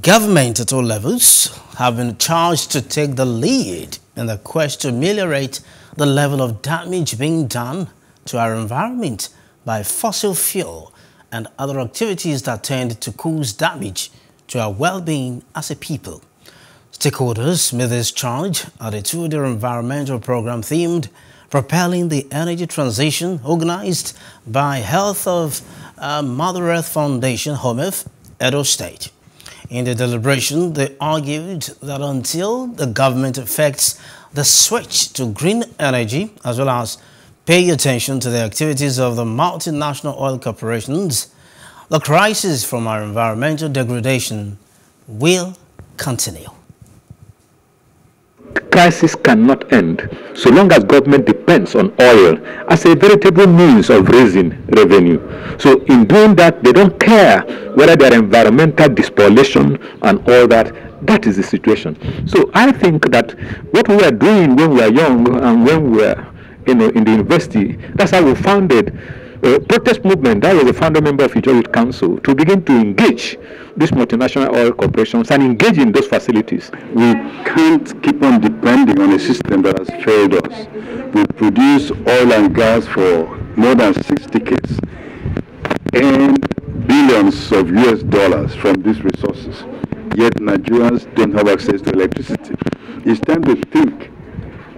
Government at all levels have been charged to take the lead in the quest to ameliorate the level of damage being done to our environment by fossil fuel and other activities that tend to cause damage to our well-being as a people. Stakeholders made this charge at a two-day environmental program themed Propelling the Energy Transition organized by Health of uh, Mother Earth Foundation, HOMEF, Edo State. In the deliberation, they argued that until the government effects the switch to green energy, as well as pay attention to the activities of the multinational oil corporations, the crisis from our environmental degradation will continue The crisis cannot end so long as government depends on oil as a veritable means of raising revenue. So in doing that, they don't care whether there are environmental despoliation and all that. That is the situation. So I think that what we were doing when we were young and when we were you know, in the university, that's how we founded uh, protest movement, that was a founder member of Ijo Council, to begin to engage these multinational oil corporations and engage in those facilities. We can't keep on depending on a system that has failed us. We produce oil and gas for more than six decades and billions of US dollars from these resources. Yet Nigerians don't have access to electricity. It's time to think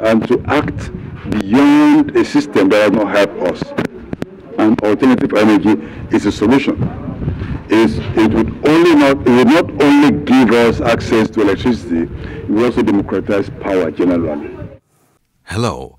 and to act beyond a system that has not help us and alternative energy is a solution. Is it would only not it would not only give us access to electricity, it will also democratize power generally. Hello.